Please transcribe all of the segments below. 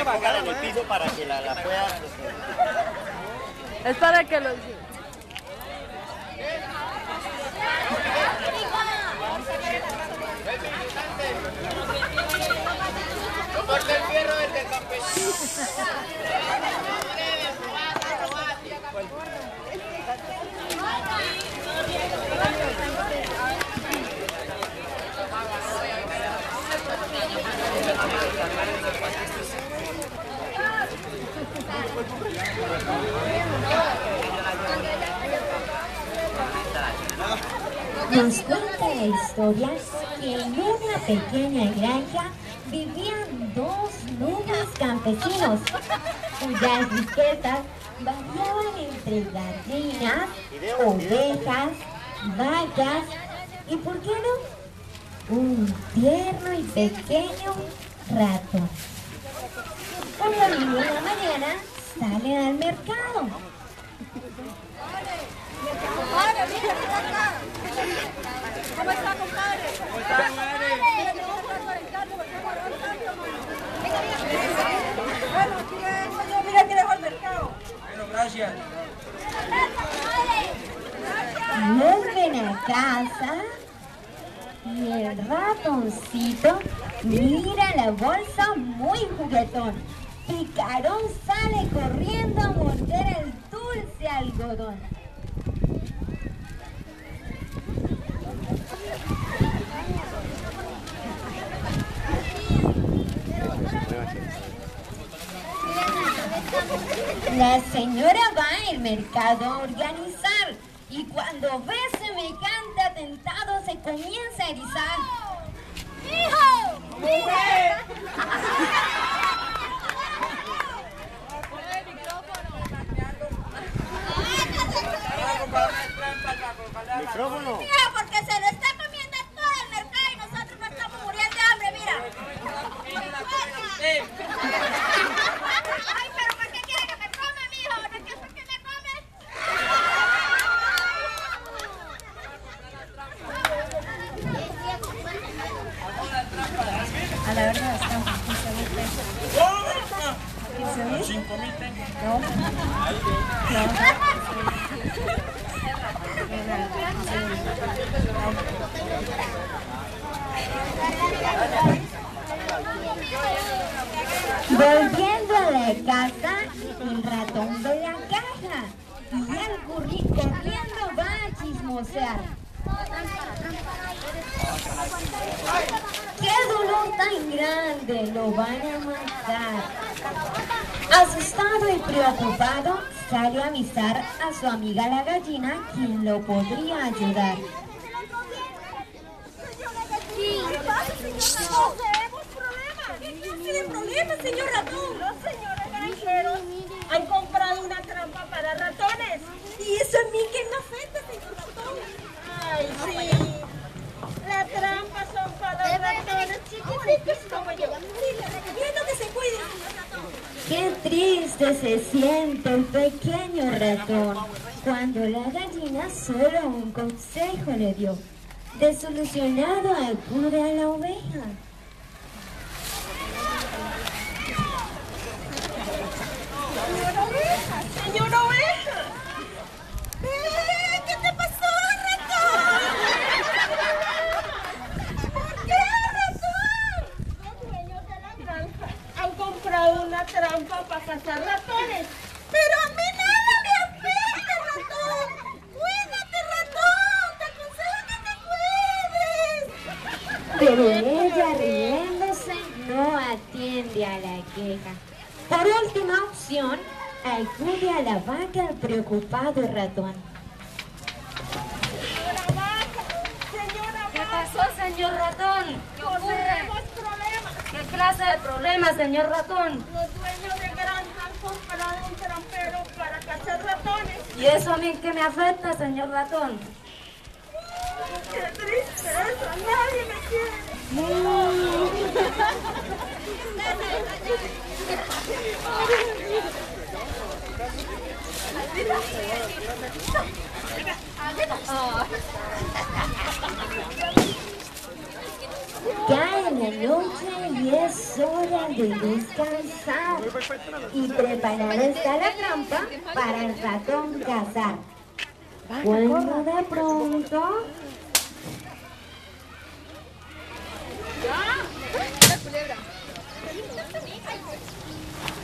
en el piso para que la, la pueda... Es para que los... Corta el fierro desde el campesino. Nos cuenta la historia que en una pequeña granja vivían dos nobles campesinos cuyas riquezas variaban entre gallinas, ovejas, vacas y, ¿por qué no? Un tierno y pequeño ratón. Una la mañana salen al mercado Compadre, mira, está acá. ¿Cómo está, compadre? ¿Cómo está, compadre? Bueno, aquí vengo yo, mira que dejo el mercado. Bueno, gracias. Vuelven a casa y el ratoncito mira la bolsa muy juguetón. Picarón sale corriendo a morder el dulce algodón. La señora va al mercado a organizar y cuando ve semejante atentado se comienza a erizar. ¡Hijo! ¡Mujer! Micrófono. Mira, porque se lo está comiendo todo el mercado y nosotros no estamos muriendo de hambre, mira. Ay, pero ¿por qué quiere que me coma, mijo? ¿No quieres que me come? A la verdad están 15 mil pesos. 15 mil. 5 mil tengo. No. Volviendo a la casa, el ratón ve la caja y el burri corriendo va chismosear. ¡Qué dolor tan grande! Lo van a matar. Asustado y preocupado, sale a avisar a su amiga la gallina quien lo podría ayudar. No tenemos problemas. ¿Qué clase de problemas, señor ratón? Señores granjeros han comprado una trampa para ratones. ¿Y eso a mí qué me afecta? Ay, sí. La trampa son para los ratones chiquititos como yo. Que se cuiden. Qué triste se siente el pequeño ratón cuando la gallina solo un consejo le dio. Desolucionado acude a la oveja. Señora oveja, señora oveja. Eh, ¿Qué te pasó, ratón? ¿Por qué, ratón? Los dueños de la granja han comprado una trampa para cazar ratones. Pero a mí nada me afecta, ratón. Cuídate, ratón. Te aconsejo que te cuides. Pero ella riéndose no atiende a la queja. Por última opción, acude a la vaca el preocupado ratón. Señora vaca, señora ¿Qué pasó, señor ratón? ¿Qué ocurre? Tenemos problemas. ¿Qué clase de problema, señor ratón? Los dueños de granja han comprado un trampero para cazar ratones. ¿Y eso a mí qué me afecta, señor ratón? ¡Qué tristeza! ¡Nadie me quiere! Cae la noche y es hora de descansar. Y preparada está la trampa para el ratón cazar. Cuando de pronto...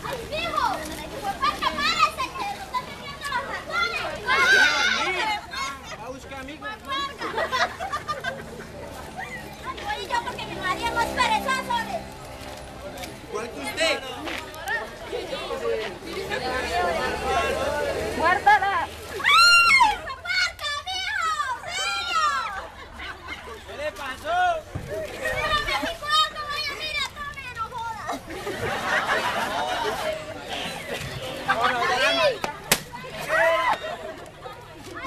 ¡Ay, mijo! ¡Fue para escapar ese que lo están metiendo los ratones! Va a buscar amigos. Ay, voy yo porque mi marido es más perezoso. ¿Cuál que usted? ¡Guárdala! ¡Ay, se aparta, mijo! ¡Sillo! ¿Qué le pasó? ¡Déjame mi cuarto! ¡Vaya, mira, tome, no jodas! Bueno, drama. ¡Ay,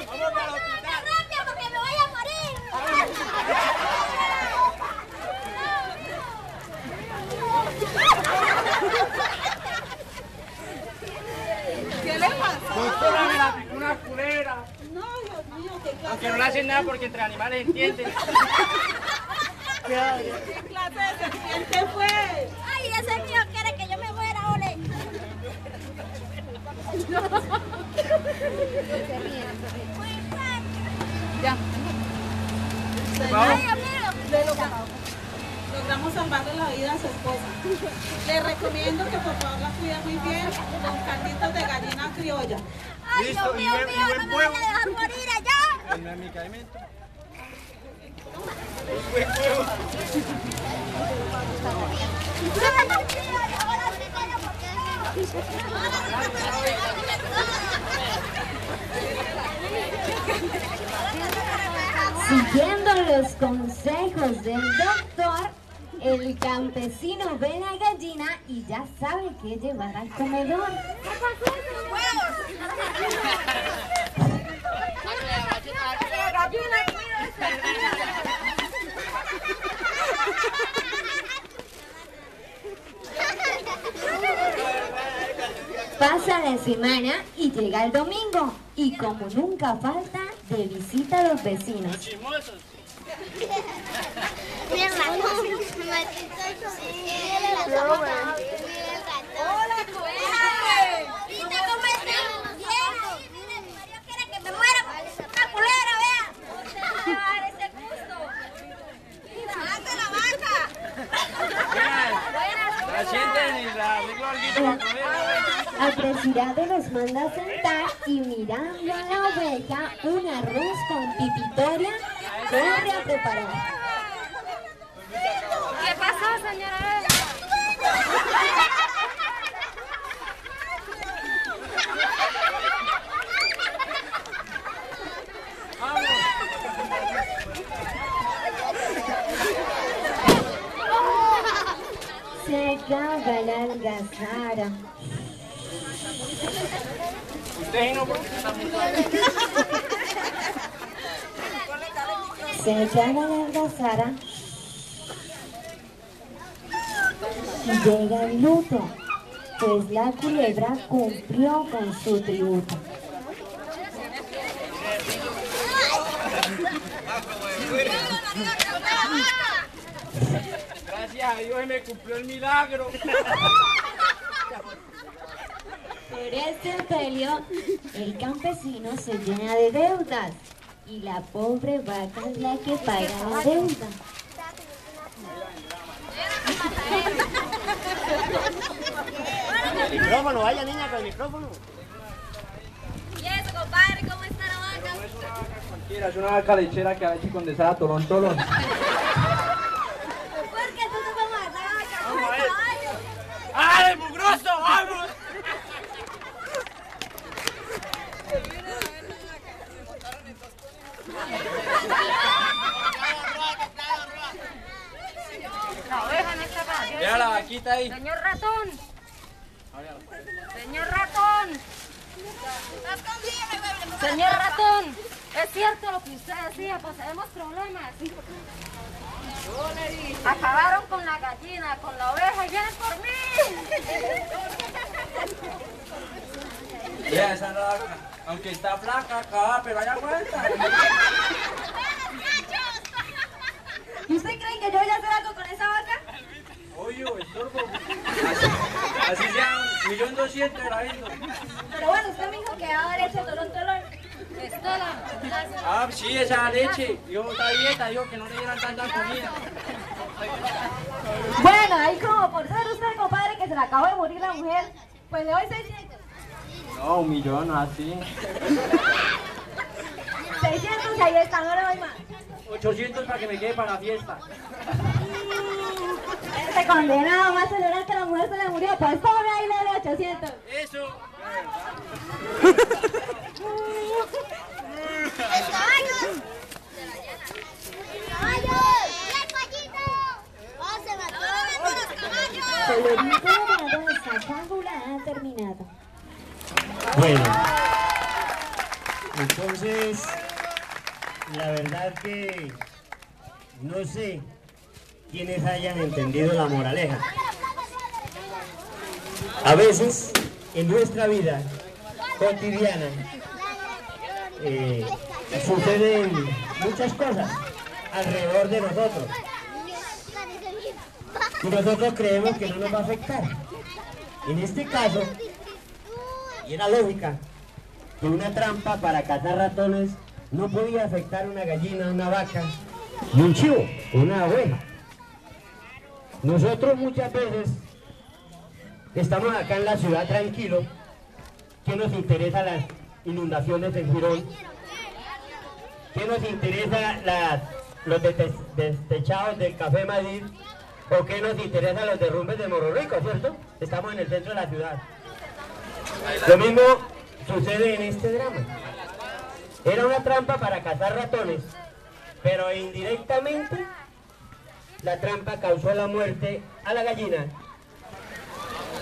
Vamos para el hospital. rápido porque me voy a morir! Doctora, me la picó una culera. No, Dios mío, Aunque no le hacen nada porque entre animales entienden. qué clase de serpiente fue. ¡Ay, ese mío quiere que yo me muera, ole! Logra- logramos salvarle la vida a su esposa. Le recomiendo que por favor la cuide muy bien con calditos de gallina criolla. ¡Ay, Listo, Dios y mío, y mío, buen no me van a dejar morir allá! Siguiendo los consejos del doctor, el campesino ve la gallina y ya sabe qué llevar al comedor. Pasa la semana y llega el domingo y como nunca falta, de visita a los vecinos el ratón. Mira el ratón. Hola, ¿Viste cómo está? Bien. Mira, mi marido quiere que me muera. Una culera, vea. ese gusto. ¡Mata la vaca! La sienten y la arreglo algo para comer. Apresurado los manda a sentar y mirando a la oveja un arroz con pipitoria, corre a preparar. ¿Qué pasó, señora? Se acaba la algazara. Se acaba la algazara. Y llega el luto, pues la culebra cumplió con su tributo. Gracias a Dios me cumplió el milagro. Por este pelio, el campesino se llena de deudas y la pobre vaca es la que paga la deuda. El micrófono, vaya niña con el micrófono. ¿Y eso, compadre? ¿Cómo está la vaca? Cualquiera, es una vaca lechera que ha hecho condensada tolón tolón. ¿Por qué tú te vas a matar la vaca? Vamos a ver. caballo? ¡Ah, mugroso! ¡Vamos! La oveja no está para Mira la vaquita ahí. Señor ratón. Señor ratón. Señor ratón. Es cierto lo que usted decía, poseemos problemas. Acabaron con la gallina, con la oveja y vienen por mí. Mira esa. Aunque está flaca acá, pero hay aguanta. ¿Y usted cree que yo voy a hacer algo con vaca? Oye, millón doscientos era eso. Pero bueno, usted me dijo que daba leche tolón tolón. Ah, sí, esa leche. Yo está dieta, dijo que no le dieran tanta comida. Bueno, ahí como por ser usted, compadre, que se le acabó de morir la mujer, pues le doy 600. No, un millón, así. 600 y ahí están, no le doy más. 800 para que me quede para la fiesta. Este condenado va a celebrar que la mujer se le murió, pues pobre ahí le doy 800. Eso. ¡El caballo! ¡Caballo! ¡El caballito! ¡Oh, se mató! ¡Los caballos! Colorita de la danza fábula ha terminado. Bueno, entonces, la verdad que no sé quiénes hayan entendido la moraleja. A veces, en nuestra vida cotidiana, eh, suceden muchas cosas alrededor de nosotros y nosotros creemos que no nos va a afectar. En este caso, y era lógica que una trampa para cazar ratones no podía afectar una gallina, una vaca, ni un chivo, una oveja. Nosotros muchas veces estamos acá en la ciudad tranquilo, que nos interesa las inundaciones en Girón, que nos interesa los destechados del Café Madrid, o que nos interesa los derrumbes de Morro Rico, ¿cierto? Estamos en el centro de la ciudad. Lo mismo sucede en este drama. Era una trampa para cazar ratones, pero indirectamente la trampa causó la muerte a la gallina,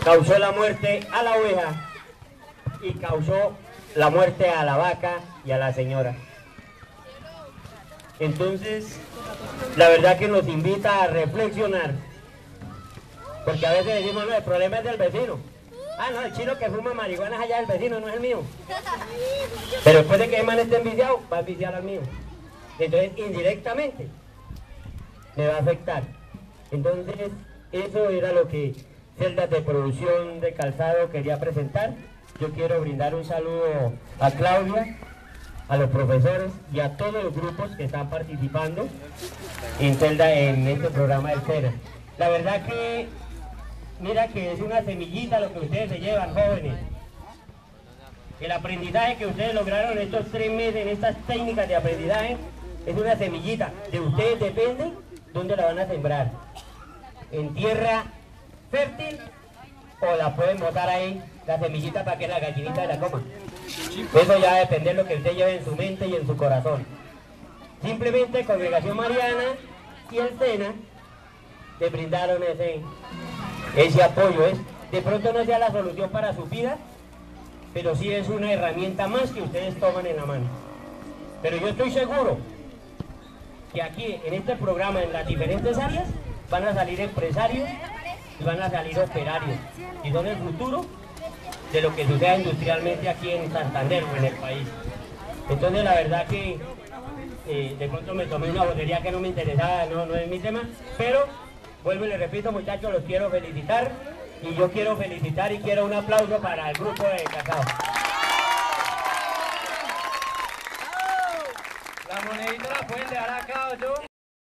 causó la muerte a la oveja y causó la muerte a la vaca y a la señora. Entonces, la verdad que nos invita a reflexionar, porque a veces decimos, no, el problema es del vecino. Ah, no, el chino que fuma marihuana es allá del vecino, no es el mío. Pero después de que el man esté enviciado, va a enviciar al mío. Entonces, indirectamente, me va a afectar. Entonces, eso era lo que Celdas de Producción de Calzado quería presentar. Yo quiero brindar un saludo a Claudia, a los profesores y a todos los grupos que están participando en Celda en este programa del CERA. La verdad que, mira que es una semillita lo que ustedes se llevan, jóvenes. El aprendizaje que ustedes lograron estos tres meses, en estas técnicas de aprendizaje, es una semillita. De ustedes depende dónde la van a sembrar. En tierra fértil o la pueden botar ahí, la semillita para que la gallinita la coma. Eso ya depender de lo que usted lleve en su mente y en su corazón. Simplemente Congregación Mariana y el SENA te brindaron ese, ese apoyo. Es, de pronto no sea la solución para su vida, pero sí es una herramienta más que ustedes toman en la mano. Pero yo estoy seguro que aquí en este programa, en las diferentes áreas, van a salir empresarios y van a salir operarios. Y son el futuro de lo que suceda industrialmente aquí en Santander o en el país. Entonces la verdad que eh, de pronto me tomé una botería que no me interesaba, no, no es mi tema, pero vuelvo y les repito muchachos, los quiero felicitar y yo quiero felicitar y quiero un aplauso para el grupo de Cacao. La monedita la